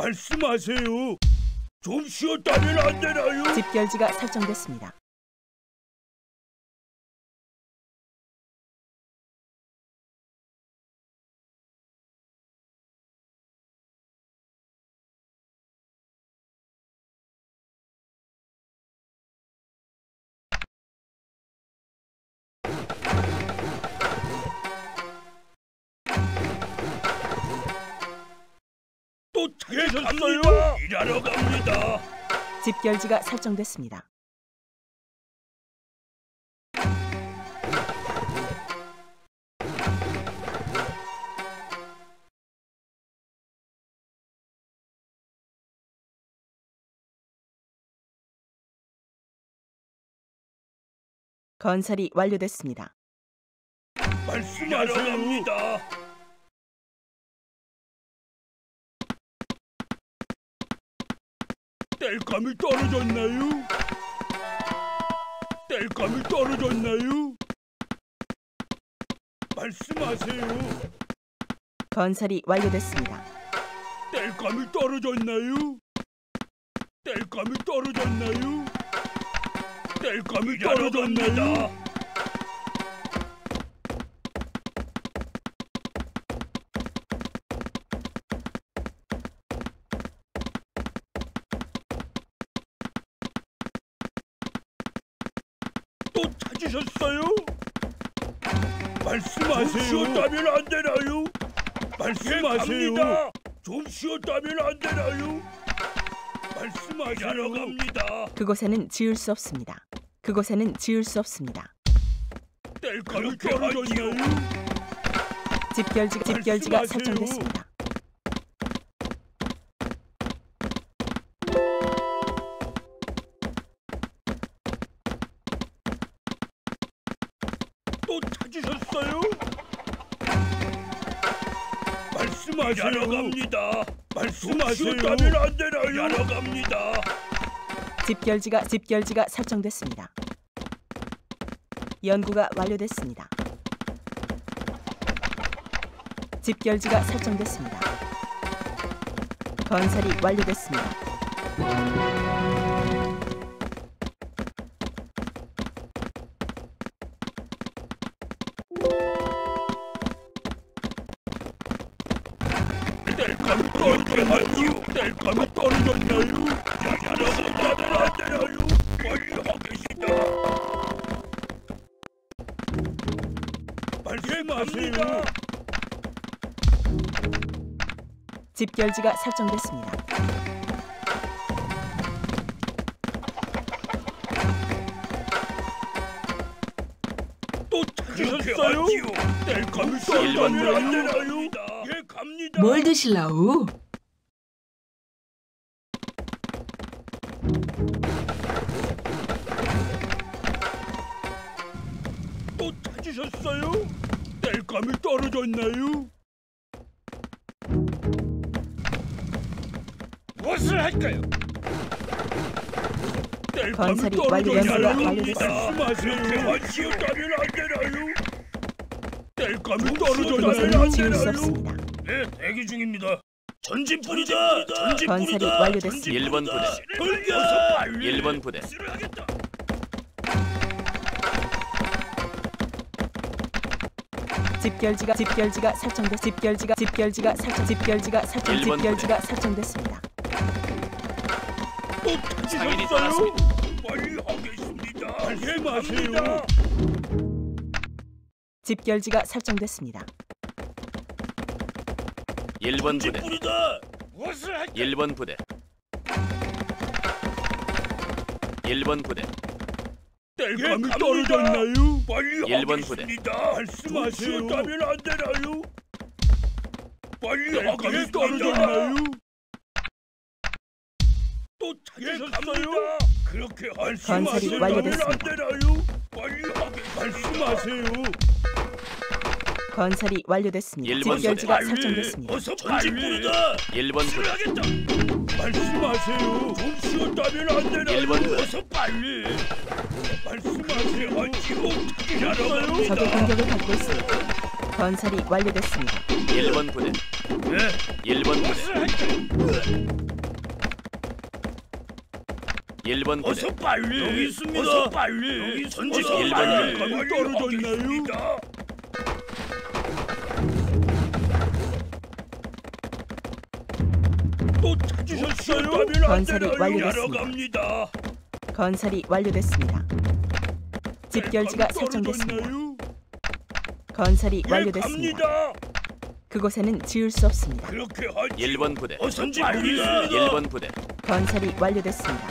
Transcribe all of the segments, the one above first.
말씀하세요. 좀 쉬었다면 안 되나요? 집결지가 설정됐습니다. 또 찾으셨어요? 일하러 갑니다. 집결지가 설정됐습니다. 건설이 완료됐습니다. 말씀하러 갑니다. 땔감이 떨어졌나요? 땔감이 떨어졌나요? 말씀하세요. 건설이 완료됐습니다. 땔감이 떨어졌나요? 땔감이 떨어졌나요? 땔감이 떨어졌나요? 찾으셨어요? 말씀하세요. 좀 쉬었다면 안 되나요? 말씀하세요. 좀 쉬었다면 안 되나요? 말씀하시러 갑니다. 그곳에는 지을 수 없습니다. 그곳에는 지을 수 없습니다. 뗄감이 떨어졌나요? 집결지, 집결지가 말씀하세요. 설정됐습니다. 말씀하세요. 갑니다. 말씀하세요. 쉬었다면 안 되나요? 일하러 갑니다. 집결지가 집결지가 설정됐습니다. 연구가 완료됐습니다. 집결지가 설정됐습니다. 건설이 완료됐습니다. 떨어졌나요? 일하러 가면 안 되나요? 빨리 하겠습니다. 말씀하세요. 집결지가 설정됐습니다. 또 찾으셨어요? 되나요? 예, 갑니다. 뭘 드실라우? 또 찾으셨어요? 뗄감이 떨어졌나요? 무엇을 할까요? 건설이 완료- 완료됐습니다. 말씀하세요. 지었다면 안 되나요? 뗄감이 떨어졌나요? 안 지을 수? 없습니다. 네, 대기 중입니다. 전진 뿌리다. 전진 건설이 뿌리다. 완료됐습니다. 뿌리다. 부대. 돌격. 일본 부대. 집결지가 집결지가 설정됐 집결지가 집결지가 설정 집결지가 설정 일본 집결지가 설정됐습니다. 떠났습니다. 빨리 하겠습니다. 집결지가 설정됐습니다. 1번 부대 뿌리다. 무엇을 할까? 1번 부대 1번 부대 뗄감이 떨어졌나요? 빨리 일본 부대. 하겠습니다. 말씀하세요. 따면 안 되나요? 빨리 뗄감이 떨어졌나요? 또 찾으셨어요? 그렇게 건설이 완료됐습니다. 되나요? 빨리 하게 말씀하세요. 건설이 완료됐습니다. 일본 집결지가 부대. 설정됐습니다. 어서 전진 뿌리다. 1번 부대 하겠다. 말씀하세요. 좀 쉬었다면 안 되나요? 일본 부대. 어서 빨리. 말씀하세요. 지금 적의 갑니다. 공격을 받고 있습니다. 건설이 완료됐습니다. 1번 부대 네. 1번 부대 1번 부대 어서 빨리. 여기 있습니다. 어서 빨리. 여기 전지 어서 빨리. 떨어졌나요? 건설이 완료됐습니다. 건설이 완료됐습니다. 집결지가 설정됐습니다. 건설이 예, 완료됐습니다. 갑니다. 그곳에는 지을 수 없습니다. 그렇게 하지. 1번 부대 어서 빨리. 1번 부대 건설이 완료됐습니다.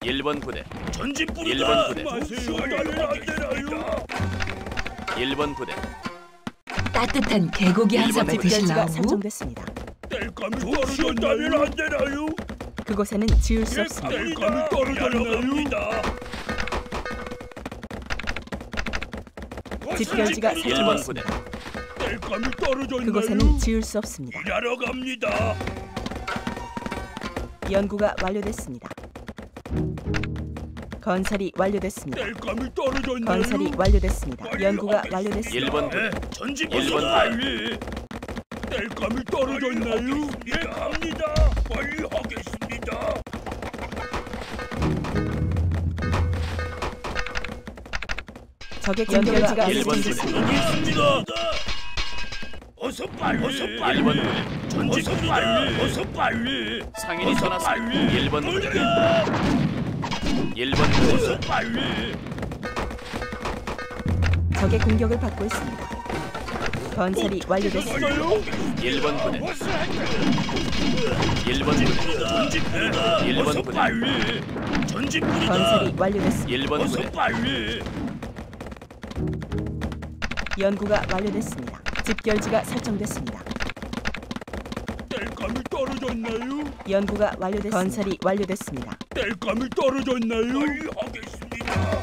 1번 부대 전진 뿌리다. 일본 부대. 마세요. 따면 안 되나요? 1번 부대 따뜻한 개고기 한 일본 사발 집결지가 드실라고? 설정됐습니다. 뗄감이 떨어졌다면 안 되나요? 그곳에는 지을 수 예, 없습니다. 뗄감이 떨어졌나요? 집결지가 1번 설정됐습니다. 뗄감이 떨어졌나요? 그곳에는 지을 수 없습니다. 일하러 갑니다. 연구가 완료됐습니다. 건설이 완료됐습니다. 뗄감이 떨어졌나요? 건설이 완료됐습니다. 연구가. 완료됐습니다. 1번 부대 네, 전진 일본 빨리. 뗄감이 떨어졌나요? 예, 갑니다. 빨리 하겠습니다. 적의 연결지가 있습니다. 어서 빨리. 어서 빨리. 1번 부대 전진 어서 빨리. 어서 빨리. 상인이 빨리. 1번 부대 돌려. 1번 부대 어서 빨리. 적의 공격을 받고 있습니다. 건설이 완료됐습니다. 있어요? 1번 부대 어서 1번 부대 전진 뿌리다. 일본 어서 부대. 건설이 완료됐습니다. 1번 어서 부대. 연구가 완료됐습니다. 집결지가 설정됐습니다. 뗄감이 떨어졌나요? 연구가 완료됐습니다. 건설이 완료됐습니다. 뗄감이 떨어졌나요? 빨리 하겠습니다.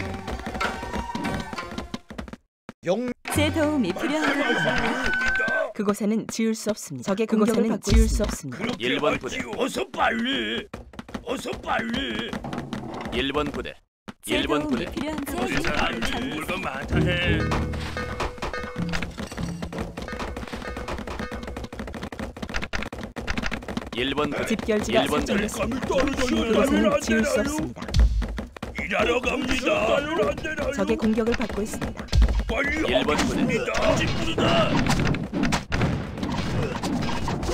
제 도움이 필요한가 하겠습니다. 그곳에는 지을 수 없습니다. 적의 그곳에는 지을 수 없습니다. 그렇게 일본 부대. 하지요. 어서 빨리. 어서 빨리. 1번 부대 1번 부대 세상에 물건 많다 해. 부대 집결지가 1번 설정됐습니다. 그곳에는 지을 수 없습니다. 적의 공격을 받고 있습니다. 빨리 일본 부대. 하겠습니다. 전진 뿌리다.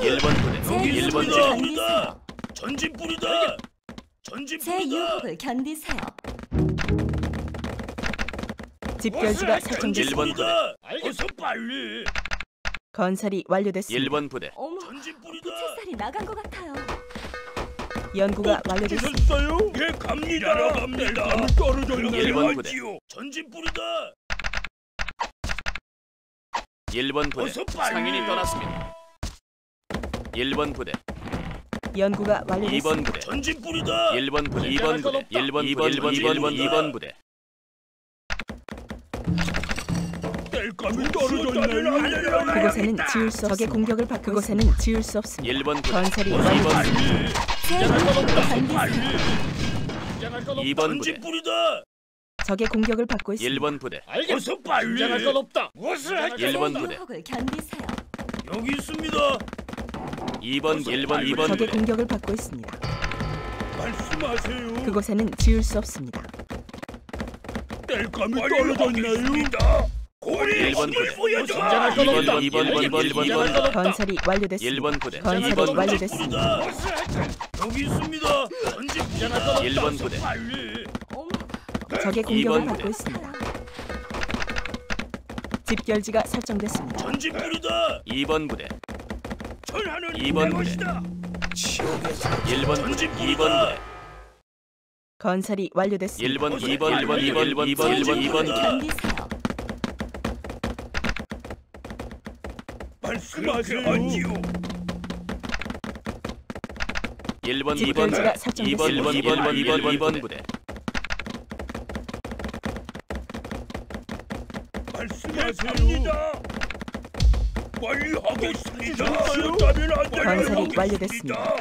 1번 부대 1번 전진 부대 뿌리다. 전진 뿌리다. 전진 제 뿌리다. 유혹을 견디세요. 집결지가 설정됐습니다. 일본. 어서 빨리. 건설이 완료됐습니다. 1번 부대 어머, 전진 뿌리다. 부채살이 나간 것 같아요. 연구가 완료됐습니다. 예, 갑니다. 갑니다. 떨어졌나요? 일본 부대. 하지요. 전진 뿌리다. 1번 부대. 상인이 떠났습니다 1번 부대 연구가 2번 완료됐습니다. 부대 전진 뿌리다. 1번 부대 2번 부대 1번 2번 1번 1번 2번 부대 뗄감이 떨어졌나요? 그곳에는 지을 수 적의 공격을 받고 그곳에는 지을 수 없습니다. 1번 부대 건설이 어서 완료됐습니다. 빨리. 제 유혹을 견디세요. 빨리. 2번 전진 부대 뿌리다. 적의 공격을 받고 있습니다. 1번 부대 어서 빨리. 긴장할 건 없다. 무엇을 할까? 제 1번 부대 유혹을 견디세요. 여기 있습니다. 2번 1번 2번 적의 부대 공격을 받고 있습니다. 말씀하세요. 그곳에는 지을 수 없습니다. 뗄감이 떨어졌나요? 고리 일본 힘을 부대. 보여줘. 2번 2번 2번 2번 2번 건설이 완료됐습니다. 1번 부대 건설이 2번 부대 완료됐습니다. 여기 있습니다. 전진 뿌리다. 1번 부대 빨리. 적의 공격을 받고. 있습니다. 집결지가 설정됐습니다. 전진 뿌리다. 2번 부대 전하는 이번 내 부대. 것이다. 1번 부대 전진 2번 뿌리다. 부대 건설이 완료됐습니다. 1번 2번 1번 2번 1번 2번 제 1번 2번 유혹을 부대 견디세요. 말씀하세요. 하지요. 1번 2번 집결지가 부대 설정됐습니다. 2번 1번 2번 2번 2번 부대 말씀하세요. 빨리 하겠습니다. 쉬었다면 안? 건설이 완료됐습니다.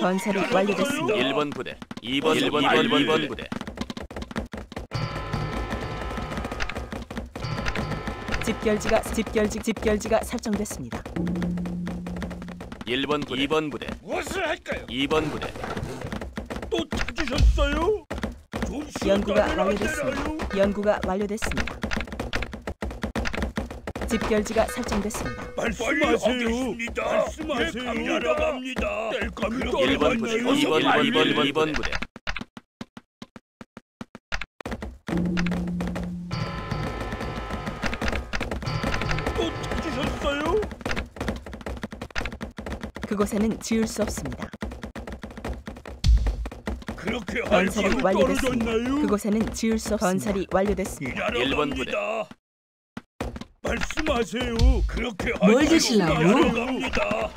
건설이 완료됐습니다. 1번 부대 2번 1번 2번 2번 부대 집결지가 집결지 집결지가 설정됐습니다. 1번 부대 2번 부대 무엇을 할까요? 2번 부대 또 찾으셨어요? 좀 연구가 완료됐습니다. 연구가 완료됐습니다. 집결지가 설정됐습니다. 말씀하세요. 말씀하세요. 감리하러 갑니다. 뗄감이 1번 부대 2번 2번 2번 2번 부대 또 찾으셨어요? 그곳에는 지을 수 없습니다. 그렇게 할 건설이 완료됐습니다. 떨어졌나요? 그곳에는 지을 수 없습니다. 건설이 완료됐습니다. 일하러 일본 갑니다. 말씀하세요. 그렇게 할뭘 드실라고? 일하러 갑니다.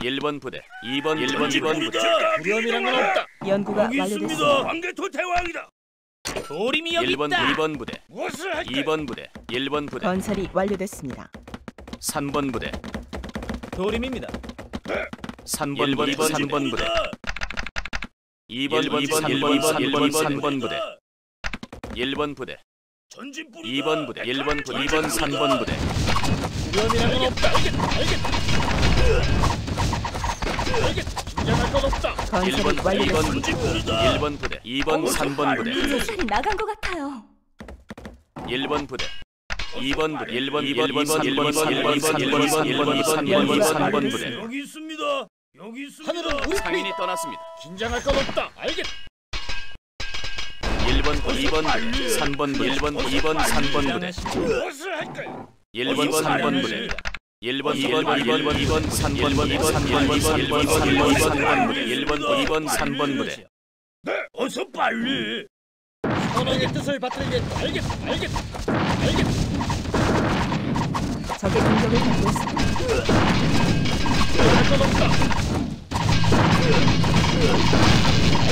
1번 부대 2번 1번 2번 부대 두려움이란 건 없다. 연구가 여기 완료됐습니다. 광개토 대왕이다. 도림이 1번 2번 부대 무엇을 할까요? 2번 부대 1번 부대 건설이 완료됐습니다. 3번 부대 도림입니다. 3번 1번 2번 3번 부대 2번 2번 3번 3번 3번 부대 1번 부대. 2번 부대 1번 부대 2번 3번 부대 건 없다. 건. 건설이 1번 2번 완료됐습니다. 부대 1번 부대 2번 3번 부대 포지션이 나간 것 같아요. 1번 부대 2번 부대 1번 2번 2번 3번 3번 3번 3번 3번 3번 3번 부대 여기 있습니다. 여기 있습니다. 하늘은 우리 상인이 떠났습니다 긴장할 건 없다. 알겠. 1번 2번 부대 3번 부대 1번 2번 3번 부대 무엇을 할까요? 1번 3번 부대 1번 2번 2번 2번 3번 2번 2번 3번 3번 3번 3번 부대 1번 2번 3번 부대 네, 어서 빨리. 선왕의 뜻을 받들게. 알겠, 알겠, 알겠. 적의 공격을 받고 있습니다. 할건 없다.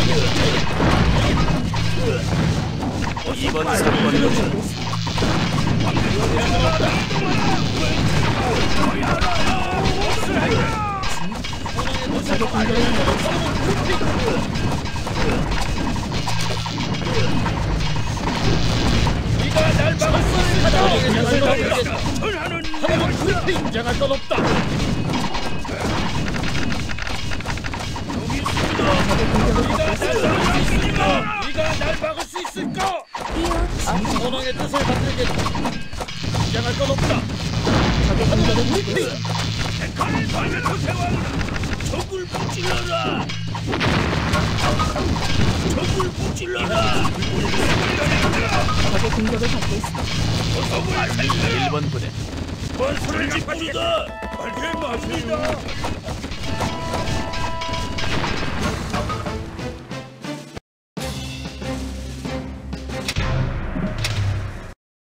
2번 3번 부대 적의 공격을 받고 있습니다. 네가 날 막았어. 전하는 하늘은 불피. 긴장할 건 없다. 선왕의 뜻을 받들게. 긴장할 건 없다. 받고 있습니다. 칼을 발견한 대왕이다. 적을 무찔러라. 적을 무찔러라. 적의 공격을 받고 있습니다. 1번 부대 건설을 짓부리다. 밝게 마십니다.